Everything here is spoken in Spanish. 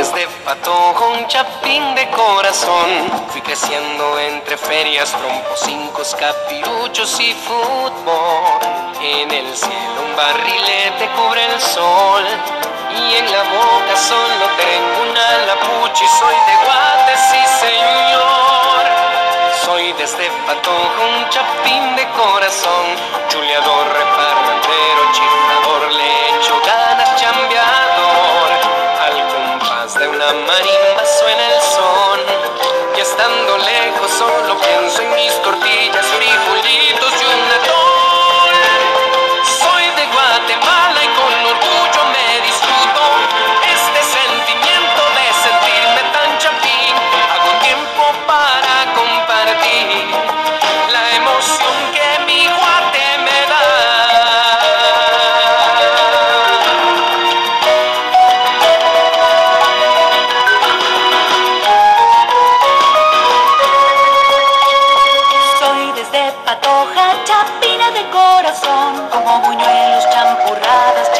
desde patojo un chapín de corazón. Fui creciendo entre ferias, trompos, capiruchos y fútbol. En el cielo un barrilete cubre el sol. Y en la boca solo tengo una lapucha soy de guate, sí señor. Soy desde patojo un chapín de corazón, chuleador, repartero, de una marimba suena el son, y estando lejos desde Patoja, chapina de corazón, como buñuelos, champurradas,